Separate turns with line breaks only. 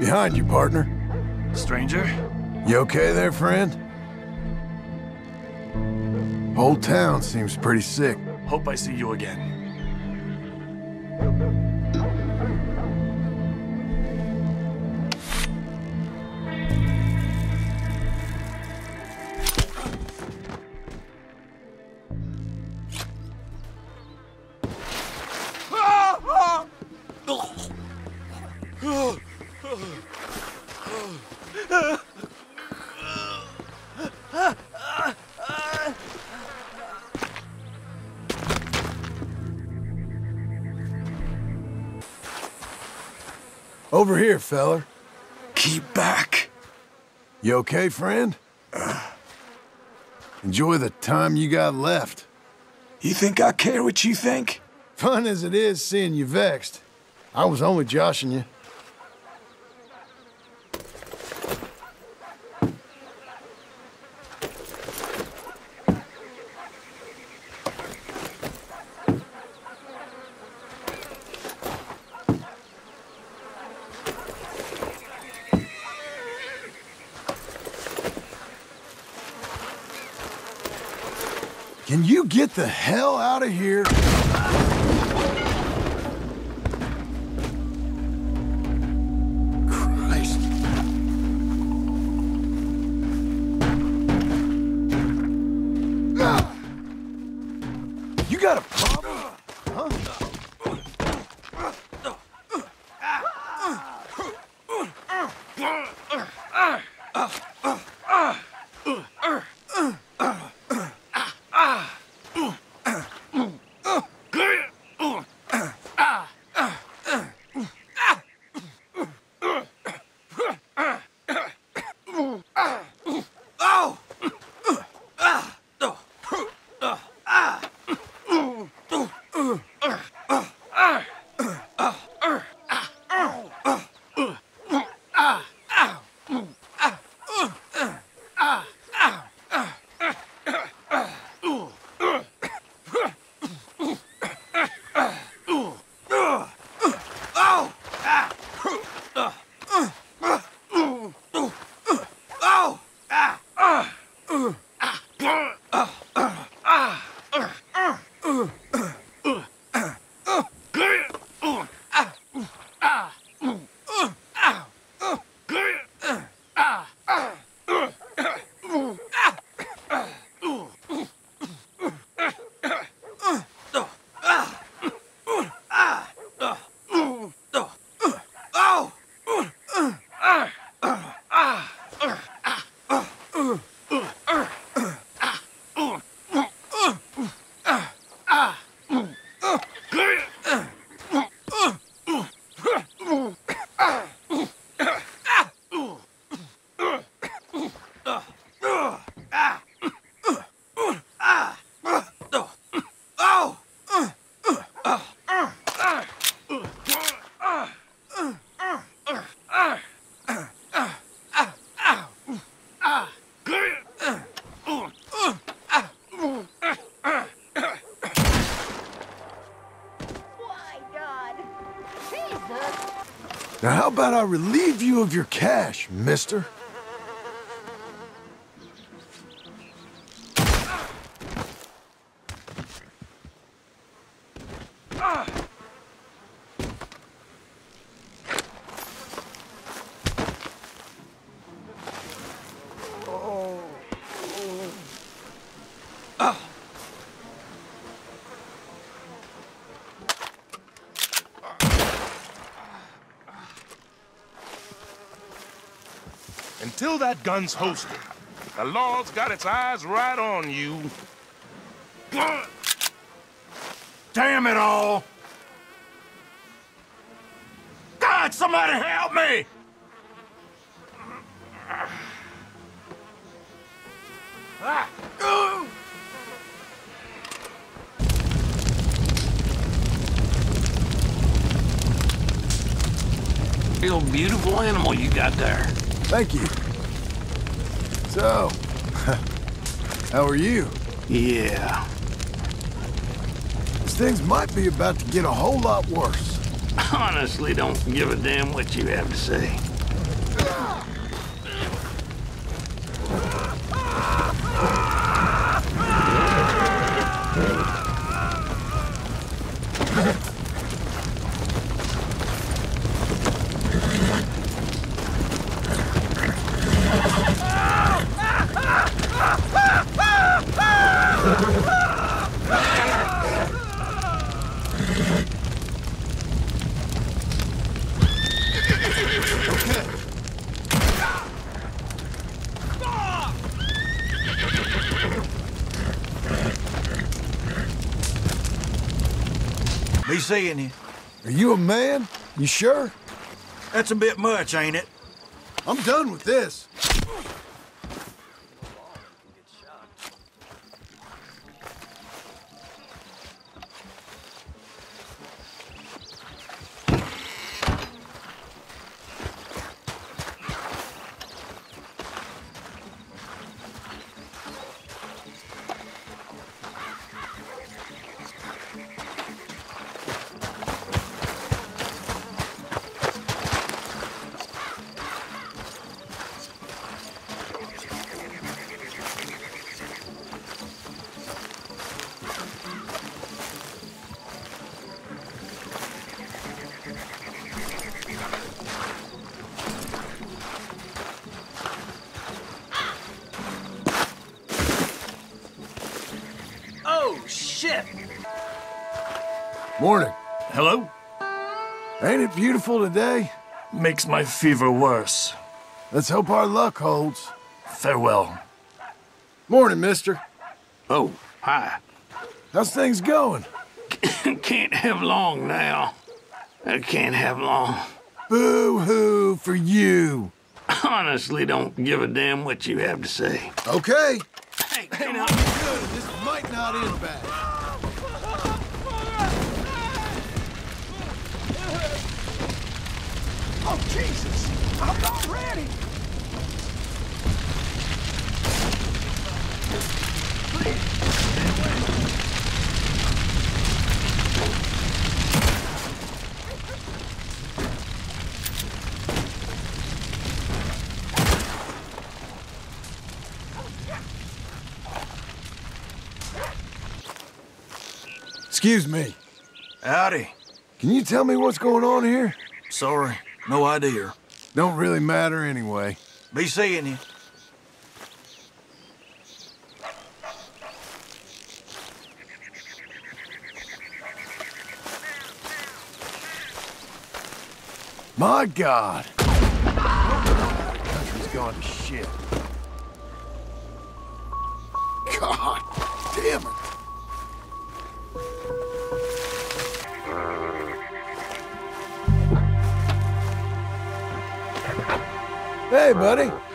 Behind you, partner.
Stranger?
You okay there, friend? Whole town seems pretty sick.
Hope I see you again.
Over here, feller.
Keep back.
You okay, friend? Uh. Enjoy the time you got left.
You think I care what you think?
Fun as it is seeing you vexed. I was only joshing you. Can you get the hell out of here? Now, how about I relieve you of your cash, mister?
Until that gun's hosted, the law's got its eyes right on you.
Damn it all! God, somebody help me! Ah. Ooh.
Real beautiful animal you got there.
Thank you. So, how are you?
Yeah.
Things might be about to get a whole lot worse.
Honestly, don't give a damn what you have to say.
seeing you.
Are you a man? You sure?
That's a bit much, ain't it?
I'm done with this. Morning.
Hello?
Ain't it beautiful today?
Makes my fever worse.
Let's hope our luck holds.
Farewell.
Morning, mister.
Oh, hi.
How's things going?
can't have long now. I can't have long.
Boo-hoo for you.
Honestly, don't give a damn what you have to say.
Okay.
Hey,
Ain't
come on.
good. This might not end bad.
Oh, Jesus! I'm not ready!
Excuse me.
Howdy.
Can you tell me what's going on here?
Sorry, no idea.
Don't really matter anyway.
Be seeing you.
My God. Country's gone to shit. God damn it. Hey, buddy.